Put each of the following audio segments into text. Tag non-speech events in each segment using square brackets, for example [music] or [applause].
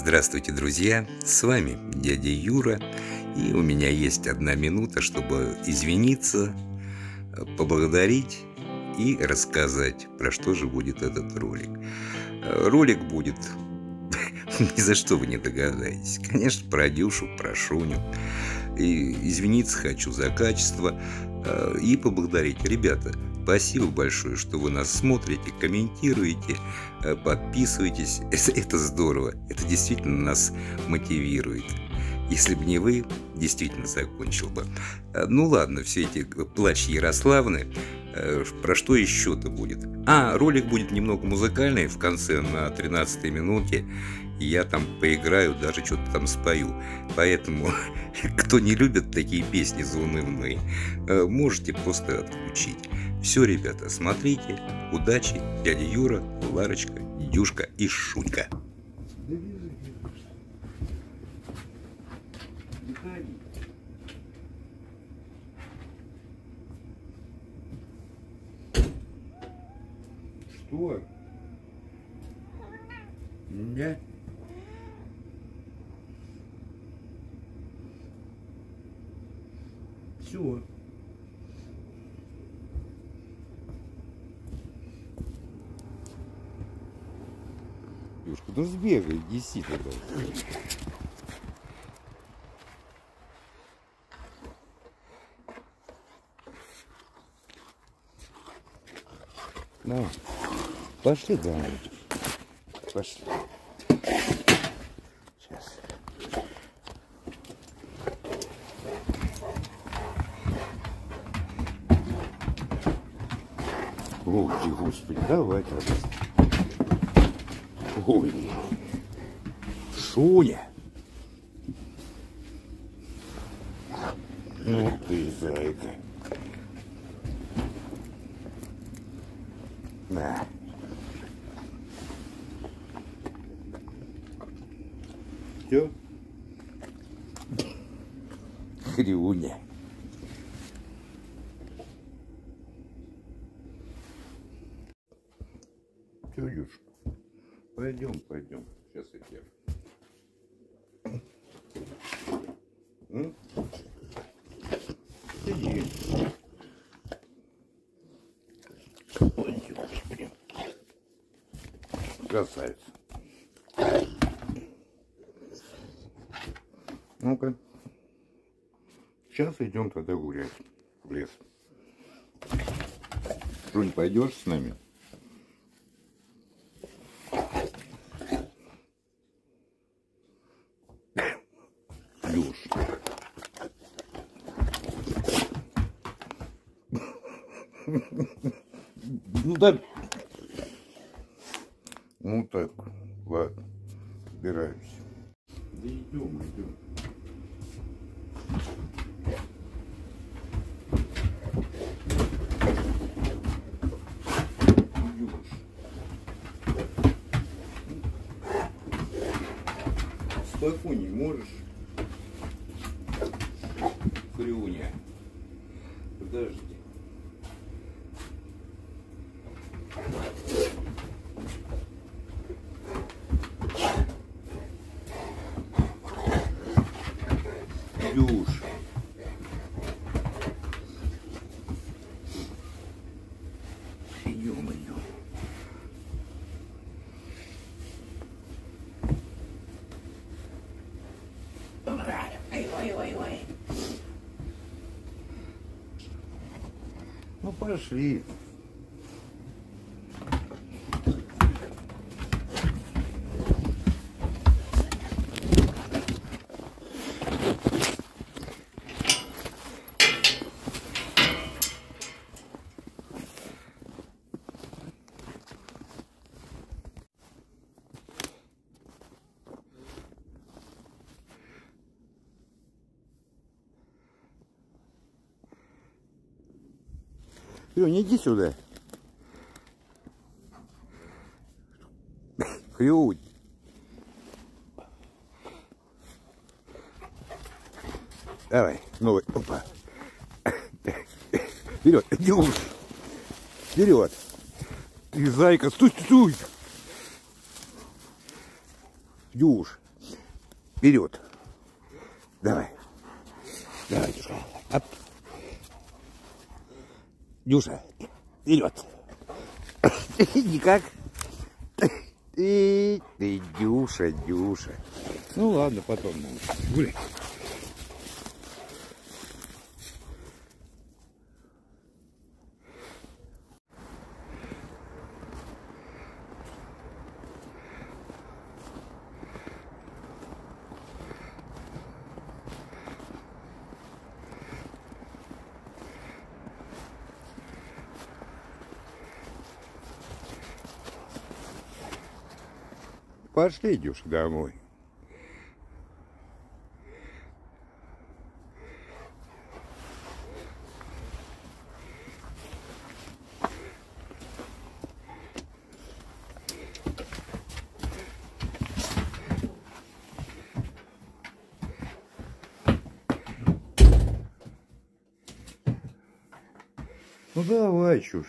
Здравствуйте, друзья! С вами дядя Юра, и у меня есть одна минута, чтобы извиниться, поблагодарить и рассказать, про что же будет этот ролик. Ролик будет [laughs] ни за что вы не догадаетесь. Конечно, про Дюшу, про Шуню. И извиниться хочу за качество э, и поблагодарить. Ребята, спасибо большое, что вы нас смотрите, комментируете, э, подписываетесь. [laughs] Это, здорово. Это действительно нас мотивирует. Если бы не вы, действительно закончил бы. Э, ну ладно, все эти плачи Ярославны. Про что еще-то будет? А, ролик будет немного музыкальный в конце на 13 минуте я там поиграю, даже что-то там спою. Поэтому, [laughs] кто не любит такие песни заунывные, э, можете просто отключить. Все, ребята, смотрите. Удачи, дядя Юра, Ларочка, Дюшка и Шутька. Что? Нет. Все. Юшка, ну сбегай, неси тогда. Ну, пошли домой. Пошли. Ой, господи, давай тогда. Ой, Шуня. Ну ты, зайка. На. Все? Хрюня. Тюдюшка, пойдем. Сейчас я тебя. Иди. Ой, господи. Красавица. Ну-ка. Сейчас идем тогда гулять в лес. Жунь, пойдешь с нами? Ну да. Ну так, ладно, убираемся. Да идем, идем. Спокойней можешь? Хрюня. Подожди. Дюш. Идем, идем. Ой, ой, ой, ой. Ну пошли. Хрюнь, иди сюда. Хрюнь. Давай, новый. Опа. Вперед. Вперед. Ты зайка, стой, стой. Дюш, Вперед. Давай. Давай, Дюша. Дюша, вперед. Никак. Ты, ты, Дюша, Дюша. Ну ладно, потом. Гуляй. Пошли, Дюш, домой. Ну давай, чушь.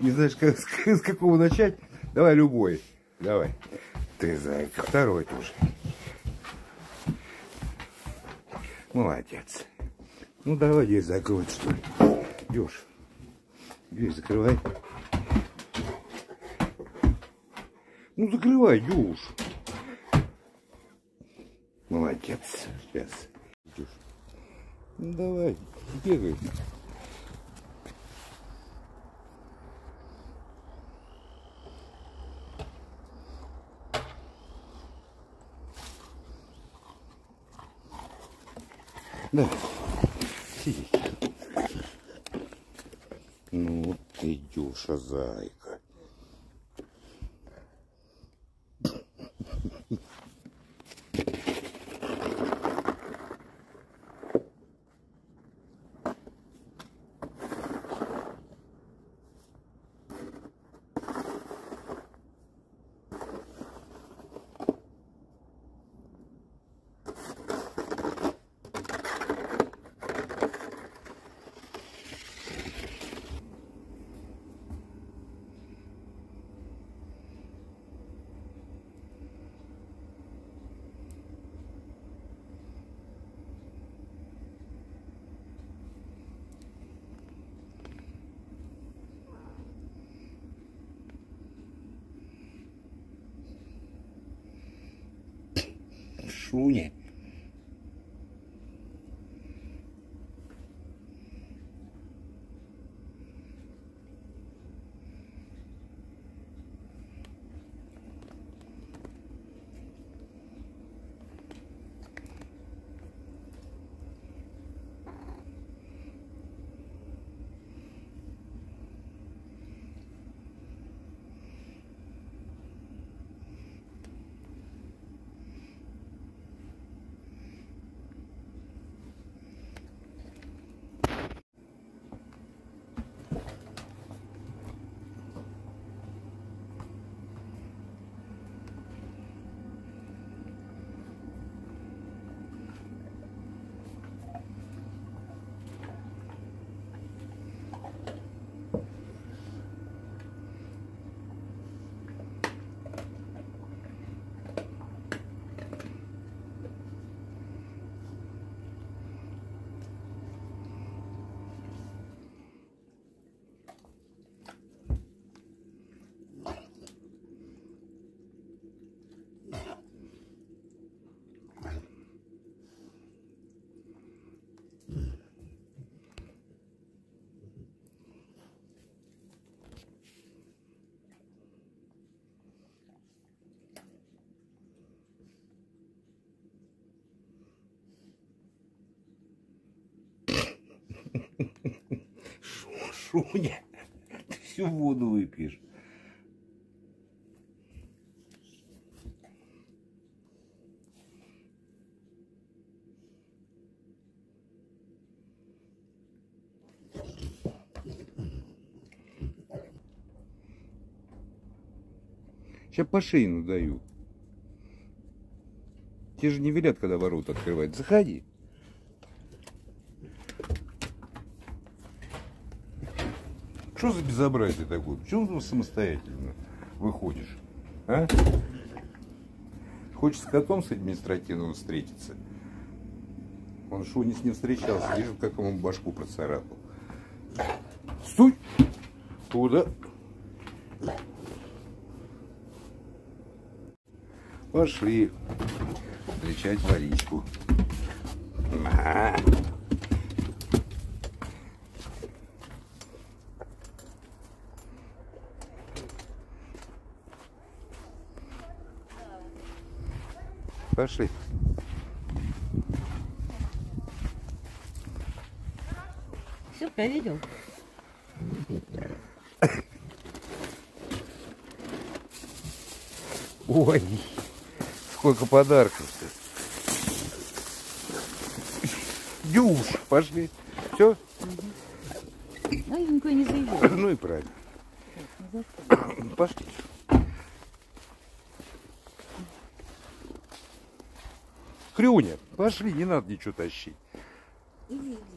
Не знаешь, как, [laughs] с какого начать? Давай любой. Давай. Ты зайка. Второй тоже. Молодец. Ну давай дверь закроет, что ли. Дюш. Дверь закрывай. Ну закрывай, Дюш. Молодец. Сейчас. Дюш. Ну давай, бегай. Да. Сиди. Ну ты, Дюша, зайка. Шуня. Шуня, ты всю воду выпьешь. Сейчас по шею даю. Те же не велят, когда ворота открывать. Заходи. Что за безобразие такое? Почему ты самостоятельно выходишь? А? Хочет с котом с административным встретиться. Он шо не с ним встречался, вижу, как ему башку процарапал. Стой! Куда? Пошли встречать Варичку. На. Пошли. Все, проверил. Ой, сколько подарков-то. Дюш, пошли. Все? А я никуда не заявил. Ну и правильно. Пошли. Хрюня, пошли, не надо ничего тащить. Иди, иди.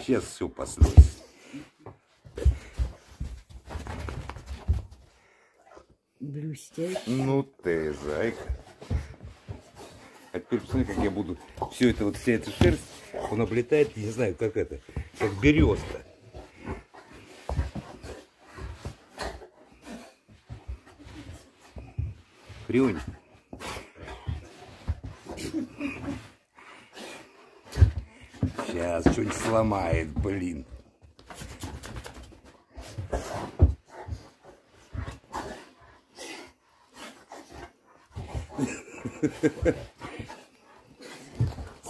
Сейчас все послось. Блестящий. Ну ты, зайка. А теперь посмотри, как я буду все это, вот вся эта шерсть, он облетает, не знаю, как это, как березка. Хрюнь. Сейчас что-нибудь сломает, блин.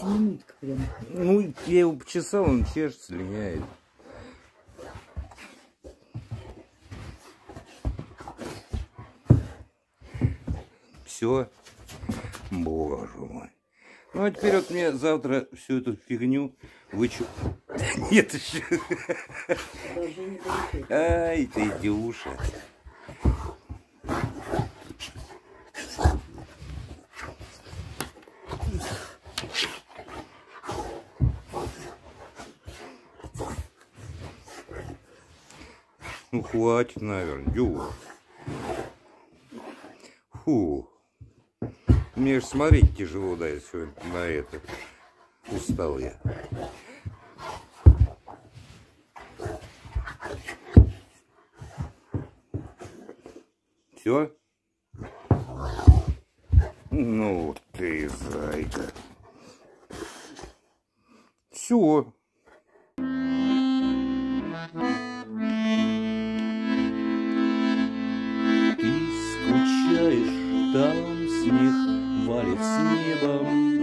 Минутка прям. Ну, я его почесал, он чешется, линяет. Все. Боже мой. Ну, а теперь вот мне завтра всю эту фигню вычу... [laughs] Нет еще. Ай, ты идиуша. Ну, хватит, наверное. Дюра. Фу. Мне же смотреть тяжело, да, сегодня на это. Устал я. Все? Ну ты, зайка. Все. Там снег валит с неба.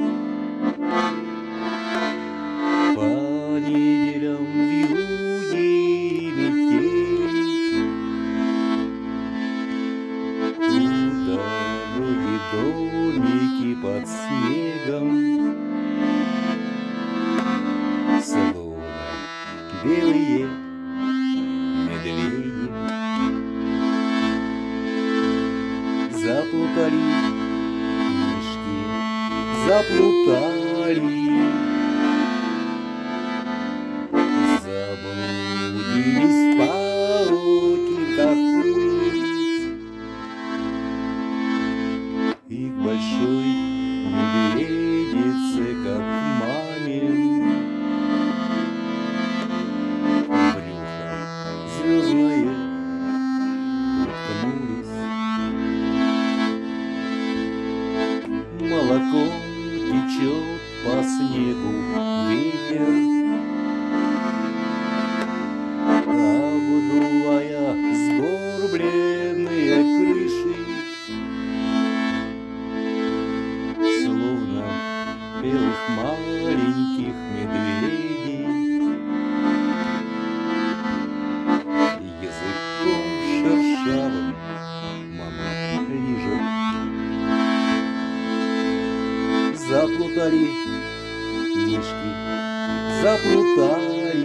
Заплутали.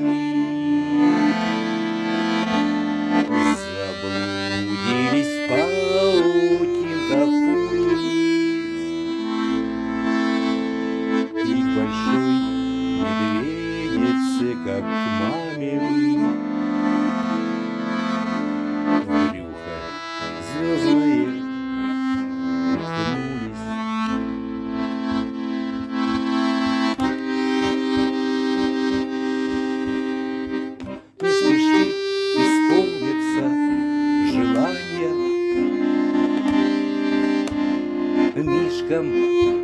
Заблудились слишком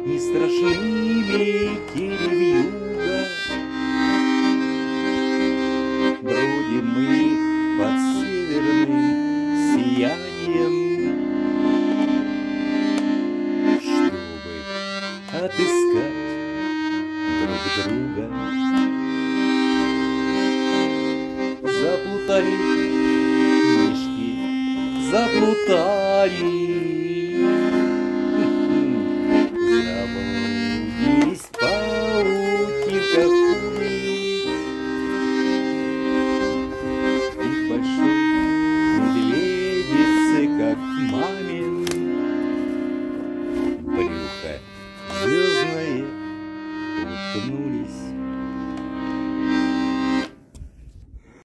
не страшны метели вьюга. Бродим мы под северным сиянием, Чтобы отыскать друг друга. Заплутали мишки, заплутали.